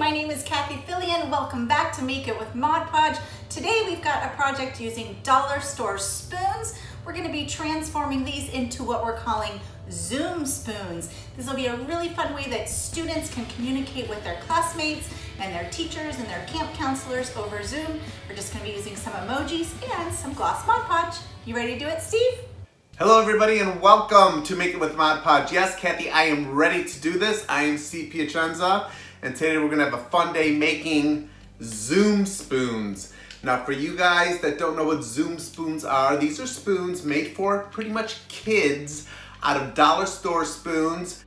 my name is Cathie Filian. Welcome back to Make It with Mod Podge. Today we've got a project using dollar store spoons. We're gonna be transforming these into what we're calling Zoom spoons. This will be a really fun way that students can communicate with their classmates and their teachers and their camp counselors over Zoom. We're just gonna be using some emojis and some gloss Mod Podge. You ready to do it, Steve? Hello everybody and welcome to Make It With Mod Podge. Yes, Cathie, I am ready to do this. I am Steve Piacenza and today we're gonna have a fun day making Zoom spoons. Now for you guys that don't know what Zoom spoons are, these are spoons made for pretty much kids out of dollar store spoons,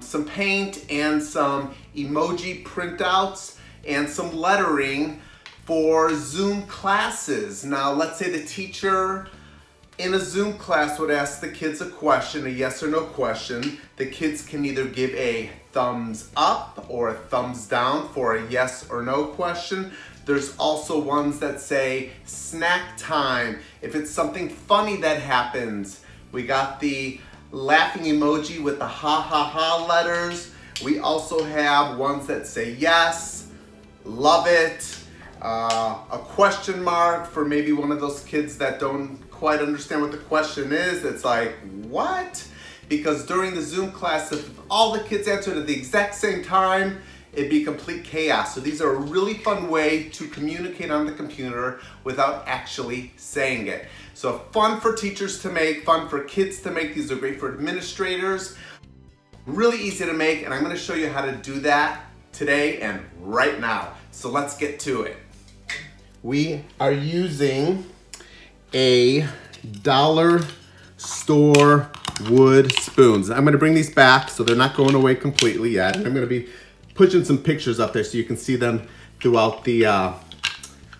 some paint and some emoji printouts and some lettering for Zoom classes. Now let's say the teacher in a Zoom class would ask the kids a question, a yes or no question. The kids can either give a thumbs up or a thumbs down for a yes or no question. There's also ones that say snack time. If it's something funny that happens, we got the laughing emoji with the ha ha ha letters. We also have ones that say yes, love it, uh, a question mark for maybe one of those kids that don't quite understand what the question is. It's like, what? Because during the Zoom class, if all the kids answered at the exact same time, it'd be complete chaos. So these are a really fun way to communicate on the computer without actually saying it. So fun for teachers to make, fun for kids to make. These are great for administrators. Really easy to make, and I'm gonna show you how to do that today and right now. So let's get to it. We are using a dollar store wood spoons. I'm gonna bring these back so they're not going away completely yet. I'm gonna be pushing some pictures up there so you can see them throughout the, uh,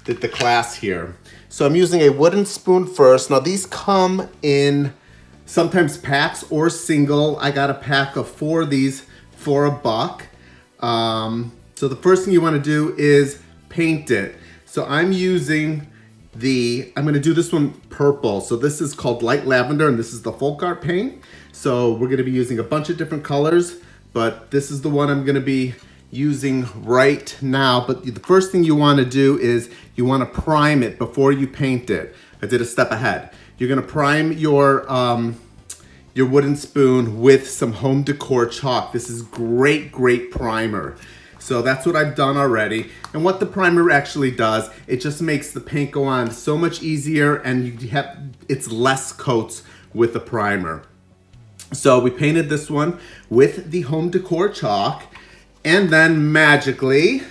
the, the class here. So I'm using a wooden spoon first. Now these come in sometimes packs or single. I got a pack of four of these for a buck. Um, so the first thing you wanna do is paint it. So I'm using the, I'm gonna do this one purple. So this is called light lavender and this is the folk art paint. So we're gonna be using a bunch of different colors, but this is the one I'm gonna be using right now. But the first thing you wanna do is you wanna prime it before you paint it. I did a step ahead. You're gonna prime your, um, your wooden spoon with some home decor chalk. This is great, great primer. So that's what I've done already. And what the primer actually does, it just makes the paint go on so much easier and you have, it's less coats with the primer. So we painted this one with the home decor chalk and then magically,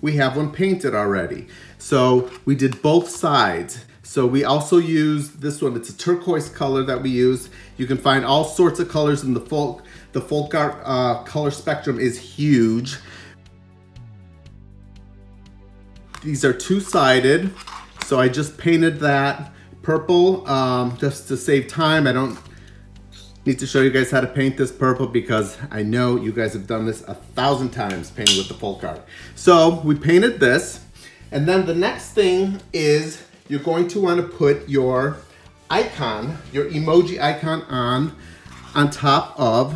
we have one painted already. So we did both sides. So we also use this one, it's a turquoise color that we use. You can find all sorts of colors in the folk, the folk art uh, color spectrum is huge. These are two-sided, so I just painted that purple um, just to save time. I don't need to show you guys how to paint this purple because I know you guys have done this a thousand times painting with the folk art. So we painted this, and then the next thing is you're going to want to put your icon, your emoji icon on, on top of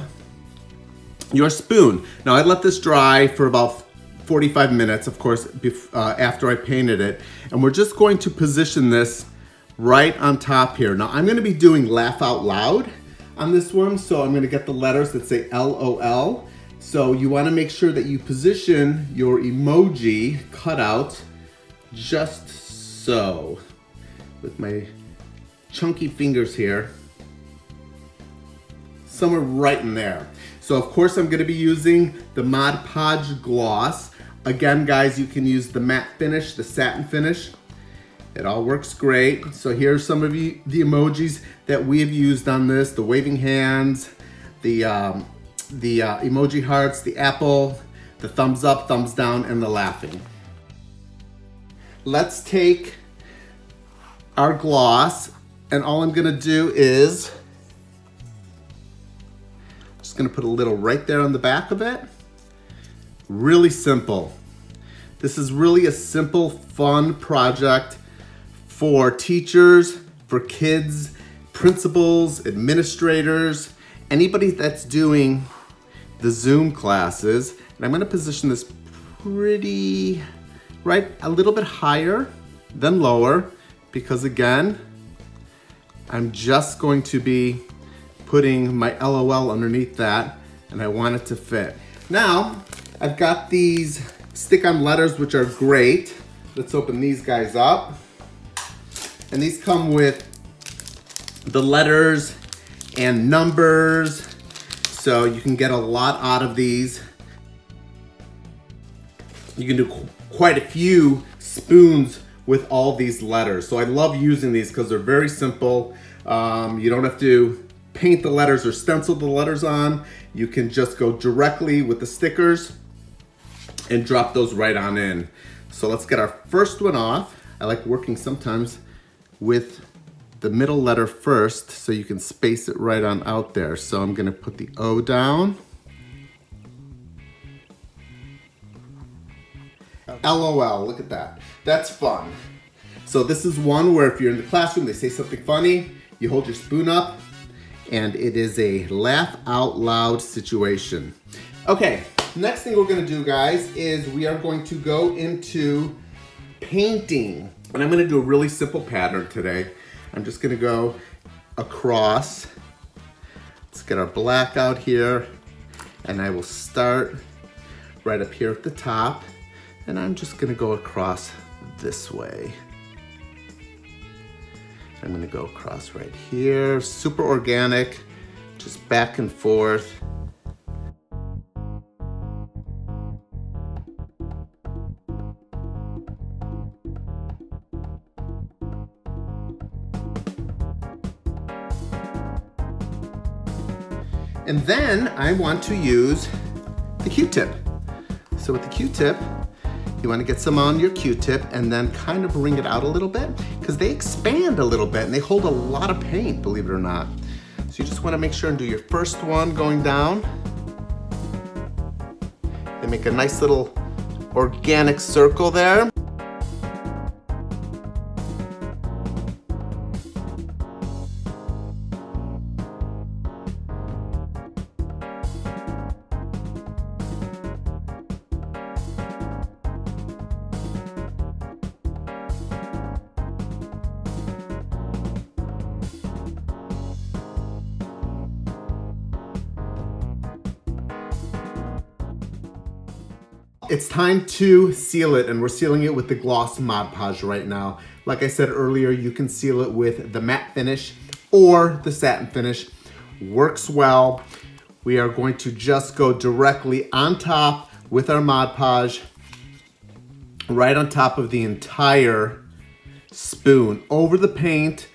your spoon. Now I let this dry for about 45 minutes, of course, uh, after I painted it. And we're just going to position this right on top here. Now I'm gonna be doing laugh out loud on this one. So I'm gonna get the letters that say LOL. So you wanna make sure that you position your emoji cutout just so with my chunky fingers here, somewhere right in there. So of course I'm gonna be using the Mod Podge gloss. Again, guys, you can use the matte finish, the satin finish. It all works great. So here's some of you, the emojis that we have used on this, the waving hands, the, um, the uh, emoji hearts, the apple, the thumbs up, thumbs down, and the laughing. Let's take our gloss and all I'm gonna do is just gonna put a little right there on the back of it. Really simple. This is really a simple, fun project for teachers, for kids, principals, administrators, anybody that's doing the Zoom classes. And I'm gonna position this pretty, right, a little bit higher than lower because again, I'm just going to be putting my LOL underneath that and I want it to fit. Now, I've got these stick-on letters, which are great. Let's open these guys up. And these come with the letters and numbers. So you can get a lot out of these. You can do qu quite a few spoons with all these letters. So I love using these because they're very simple. Um, you don't have to paint the letters or stencil the letters on. You can just go directly with the stickers and drop those right on in. So let's get our first one off. I like working sometimes with the middle letter first so you can space it right on out there. So I'm gonna put the O down. LOL, look at that. That's fun. So this is one where if you're in the classroom, they say something funny, you hold your spoon up, and it is a laugh out loud situation. Okay, next thing we're gonna do, guys, is we are going to go into painting. And I'm gonna do a really simple pattern today. I'm just gonna go across. Let's get our black out here. And I will start right up here at the top. And I'm just gonna go across this way. I'm gonna go across right here. Super organic, just back and forth. And then I want to use the Q-tip. So with the Q-tip, you wanna get some on your Q-tip and then kind of wring it out a little bit because they expand a little bit and they hold a lot of paint, believe it or not. So you just wanna make sure and do your first one going down. They make a nice little organic circle there. It's time to seal it and we're sealing it with the gloss Mod Podge right now. Like I said earlier, you can seal it with the matte finish or the satin finish. Works well. We are going to just go directly on top with our Mod Podge, right on top of the entire spoon, over the paint,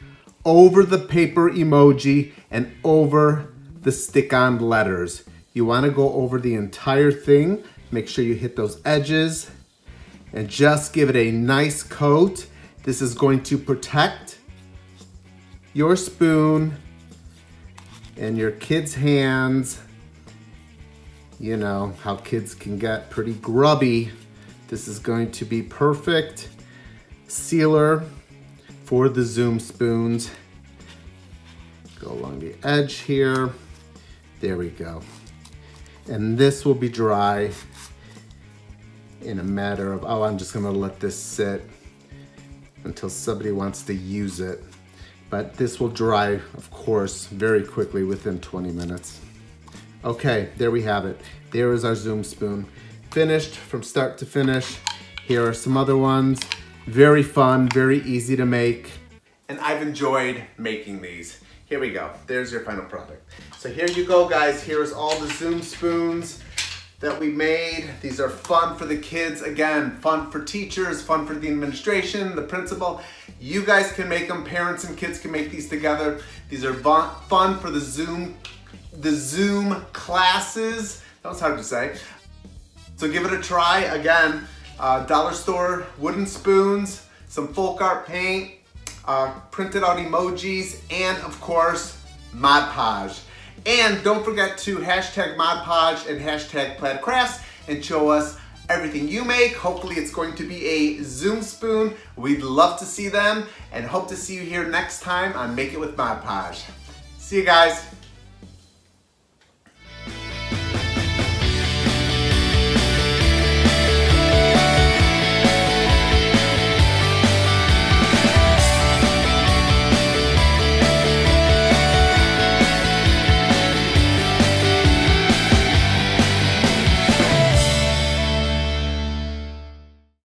over the paper emoji, and over the stick-on letters. You wanna go over the entire thing Make sure you hit those edges and just give it a nice coat. This is going to protect your spoon and your kids' hands. You know how kids can get pretty grubby. This is going to be perfect sealer for the Zoom spoons. Go along the edge here. There we go. And this will be dry in a matter of, oh, I'm just gonna let this sit until somebody wants to use it. But this will dry, of course, very quickly within 20 minutes. Okay, there we have it. There is our Zoom spoon. Finished from start to finish. Here are some other ones. Very fun, very easy to make. And I've enjoyed making these. Here we go, there's your final product. So here you go guys, here's all the Zoom spoons that we made. These are fun for the kids. Again, fun for teachers, fun for the administration, the principal. You guys can make them. Parents and kids can make these together. These are fun for the Zoom, the Zoom classes. That was hard to say. So give it a try. Again, uh, dollar store wooden spoons, some folk art paint, uh, printed out emojis, and of course, Mod Podge. And don't forget to hashtag Mod Podge and hashtag Plaid Crafts and show us everything you make. Hopefully it's going to be a Zoom spoon. We'd love to see them and hope to see you here next time on Make It with Mod Podge. See you guys.